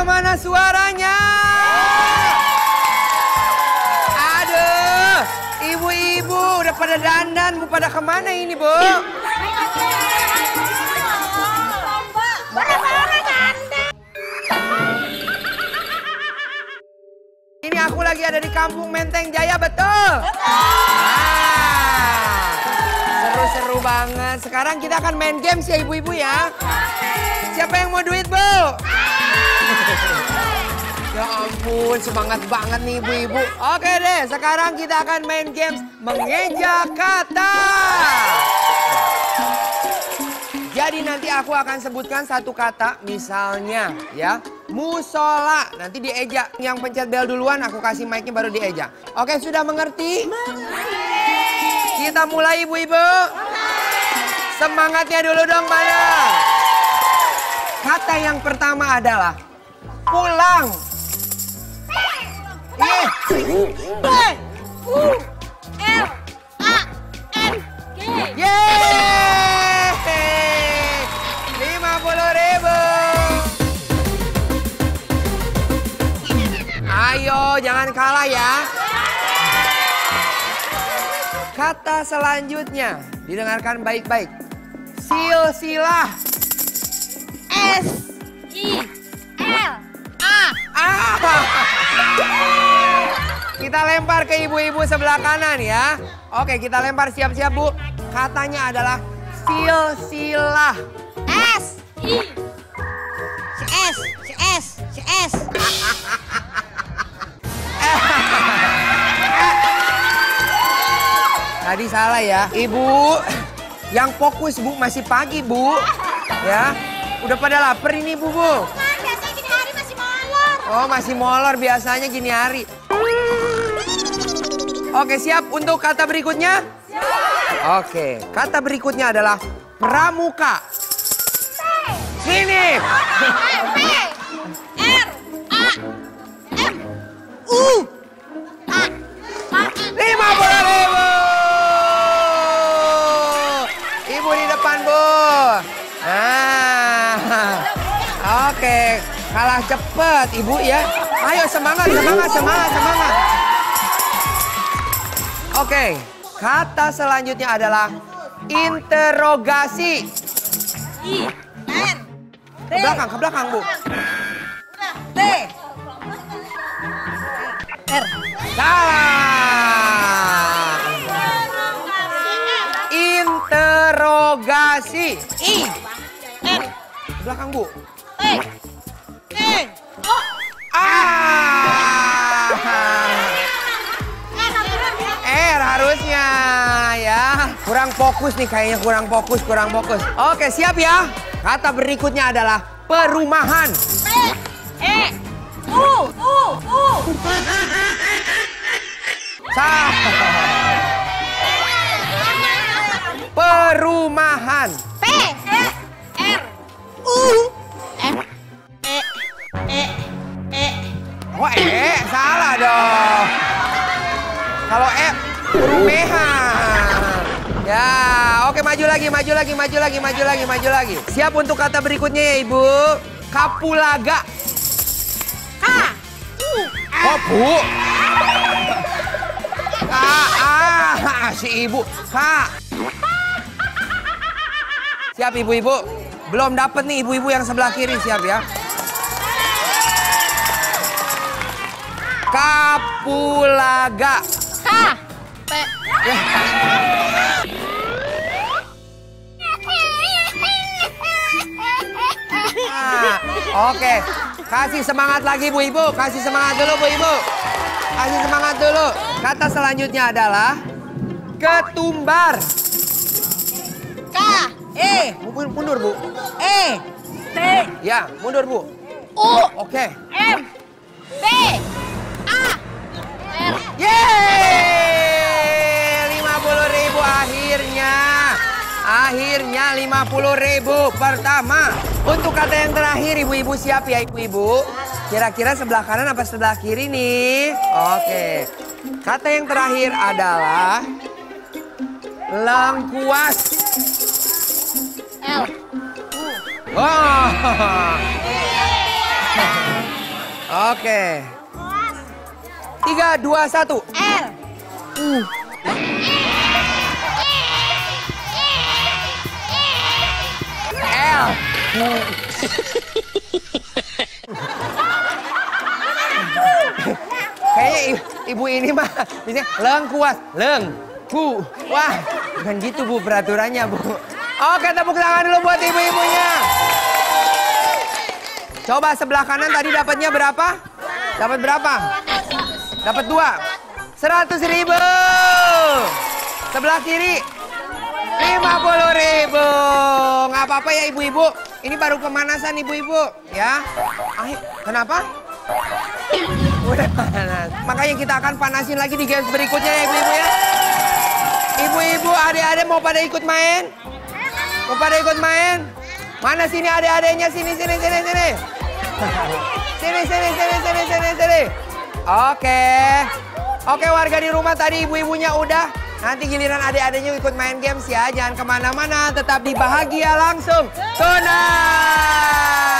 yang mana suaranya? Aduh, ibu-ibu udah pada dandan, mau pada ke mana ini, Bu? Ini aku lagi ada di kampung Menteng Jaya, betul? Ah, Seru-seru banget. Sekarang kita akan main games ya ibu-ibu ya. Siapa yang mau duit, Bu? Ya ampun, semangat banget nih ibu-ibu. Oke deh, sekarang kita akan main games mengeja kata. Jadi nanti aku akan sebutkan satu kata, misalnya ya, musola. Nanti dieja. Yang pencet bel duluan, aku kasih mic-nya baru dieja. Oke, sudah mengerti? Kita mulai ibu-ibu. Semangatnya dulu dong, mana? Kata yang pertama adalah pulang. B U L A N G. Yeay! Lima puluh ribu. Ayo, jangan kalah ya. Kata selanjutnya, didengarkan baik-baik. Silsilah. S I. Ah. Kita lempar ke ibu-ibu sebelah kanan ya. Oke, kita lempar siap-siap, Bu. Katanya adalah silsilah. S I si S si S si S. Tadi salah ya. Ibu, yang fokus Bu masih pagi Bu. Ya, udah pada lapar ini Bu Bu. Oh masih molor biasanya gini hari. Oke siap untuk kata berikutnya? Oke, kata berikutnya adalah pramuka. Sini. P R A M U kalah cepet ibu ya. Ayo semangat, semangat, semangat, semangat. Oke, kata selanjutnya adalah interogasi. I N Ke belakang, ke belakang bu. T R Salah. Interogasi. I N Ke belakang bu. T E O Ah. R harusnya ya. Kurang fokus nih kayaknya kurang fokus, kurang fokus. Oke, siap ya. Kata berikutnya adalah perumahan. P E U U U Salah. Dong. Kalau E, perumahan. Ya, oke maju lagi, maju lagi, maju lagi, maju lagi, maju lagi. Siap untuk kata berikutnya ya, Ibu. Kapulaga. K U Oh, Bu. Ah, ah, si Ibu. Kak. Siap, Ibu-ibu. Belum dapet nih ibu-ibu yang sebelah kiri, siap ya. Kapulaga. K P Ah, Oke, kasih semangat lagi Bu Ibu, kasih semangat dulu Bu Ibu. Kasih semangat dulu. Kata selanjutnya adalah ketumbar. K E Mun- Mundur Bu. E T Ya, mundur Bu. U Oke. M B Yeay! 50 ribu akhirnya. Akhirnya 50 ribu pertama. Untuk kata yang terakhir ibu-ibu siap ya ibu-ibu. Kira-kira sebelah kanan apa sebelah kiri nih? Oke. Kata yang terakhir adalah lengkuas. L Oh. Oke. Tiga, dua, satu. L. L. Kayaknya ibu ini mah bisa leng kuat, leng ku wah bukan gitu bu peraturannya bu. Oke tepuk tangan dulu buat ibu-ibunya. Coba sebelah kanan tadi dapatnya berapa? Dapat berapa? Dapat dua. Seratus ribu. Sebelah kiri. Lima puluh ribu. Nggak apa-apa ya ibu-ibu. Ini baru pemanasan ibu-ibu. Ya. Ayo, kenapa? Udah panas. Makanya kita akan panasin lagi di games berikutnya ya ibu-ibu ya. Ibu-ibu, adik-adik mau pada ikut main? Mau pada ikut main? Mana sini adik-adiknya? Sini, sini, sini, sini. Sini, sini, sini, sini, sini, sini. Oke. Oke warga di rumah tadi ibu-ibunya udah. Nanti giliran adik-adiknya ikut main games ya. Jangan ke mana-mana, tetap di Bahagia Langsung Tunai.